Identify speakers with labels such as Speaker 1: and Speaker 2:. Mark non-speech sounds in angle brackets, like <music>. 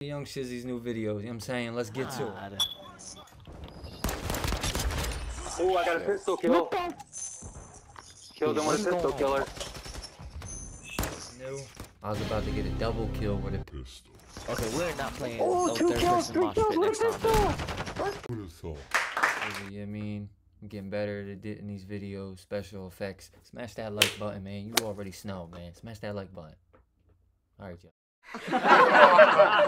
Speaker 1: Young Shizzie's new videos. You know what I'm saying? Let's get to it.
Speaker 2: Oh, I got a pistol kill. Killed him with a pistol killer.
Speaker 1: New. I was about to get a double kill with a
Speaker 3: Pistol.
Speaker 4: Okay, we're not playing
Speaker 2: Oh,
Speaker 4: no
Speaker 2: kills, three kills with a pistol.
Speaker 3: Who'd have thought?
Speaker 1: You know what I mean? I'm getting better at editing these videos, special effects. Smash that like button, man. You already snow, man. Smash that like button. All right, y'all. <laughs>